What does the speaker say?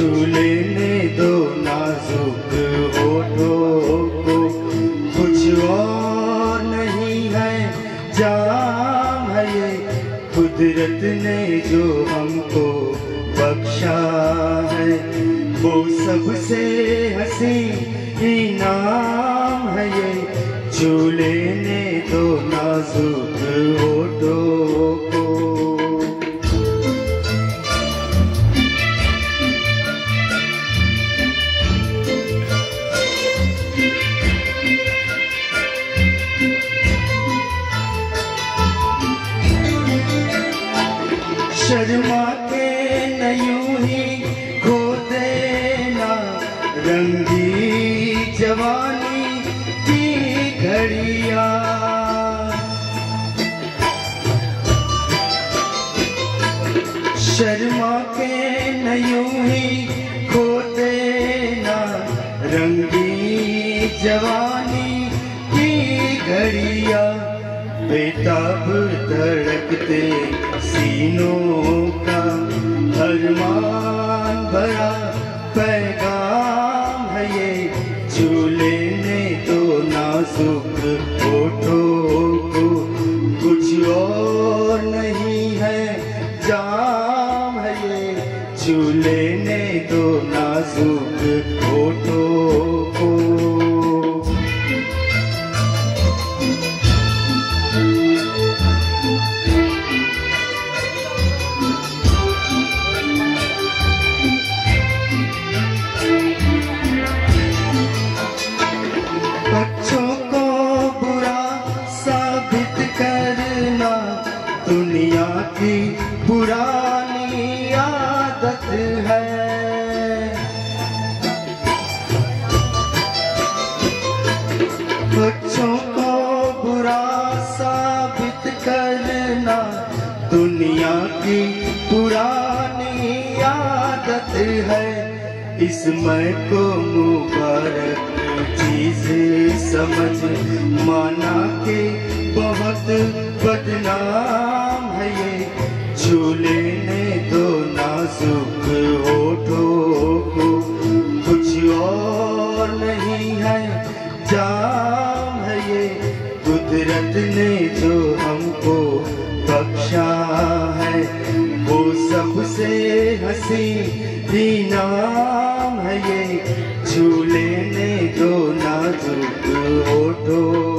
छू लेने दो नाजुक होठों को। कुछ और नहीं है, जाम है ये कुदरत ने जो हमको बख्शा है। वो सबसे हसी इनाम है ये, जो शर्मा के नयूं ही खो देना रंगी जवानी की घड़िया। शर्मा के नयूं ही खो देना रंगी जवानी घड़िया बेताब धड़कते सीनों का अरमान भरा पैगाम है ये। झूले ने तो नाजुक होठों को कुछ और नहीं है, जाम है ये। झूले ने तो नाजुक होठों की पुरानी आदत है। बच्चों को बुरा साबित करना दुनिया की पुरानी आदत है। इसमें को मुबारक चीज़ समझ, माना के बहुत बदनाम ने जो हमको बख्शा है, वो सबसे हसी नाम है ये। झूले ने दो नाजुक होठों